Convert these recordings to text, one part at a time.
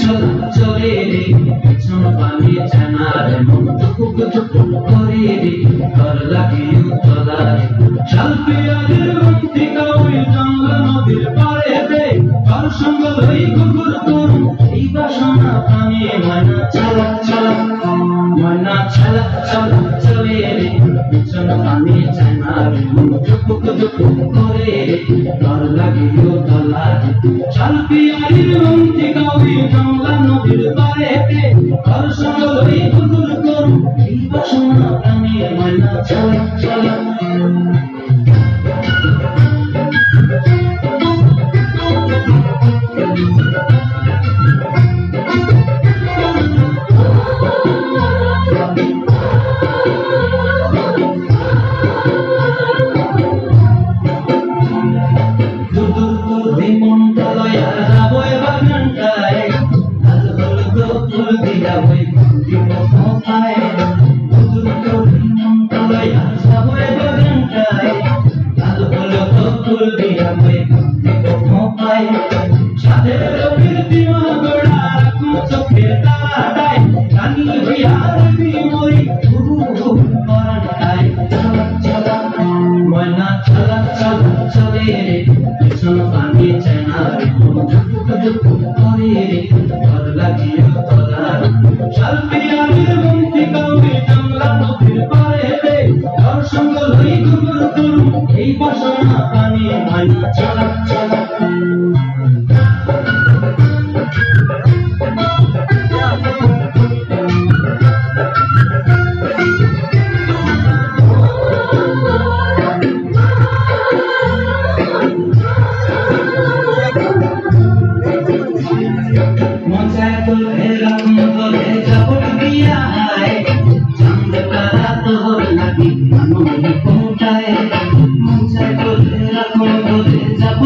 চল রে পিছন পানি জানার মন টুকুক টুকুক করে রে শাল পিয়ারের ময়না চালা চালা চলে রে পিছন পানি জানার মন টুকুক টুকুক করে রে ঘর লাগিয়ে তলায় শাল পিয়ারের অন্তিকা ওই জঙ্গল নদীর ঘর সঙ্গ লই কুকুর করু বাসনা প্রাণী ময়না চালা চালা ময়না বাসনা পানি ময়না চলা চলা।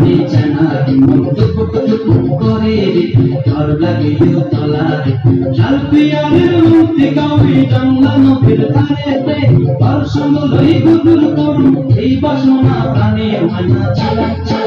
জানে জানা মুক্ত পুকুর করে। ধর লাগে তলা লাল পিয়ারের মূর্তি কবি জঙ্গল নদীর পারেতে পারসঙ্গ লই গুদুর করু এই বাসনা প্রাণে মানা চালা।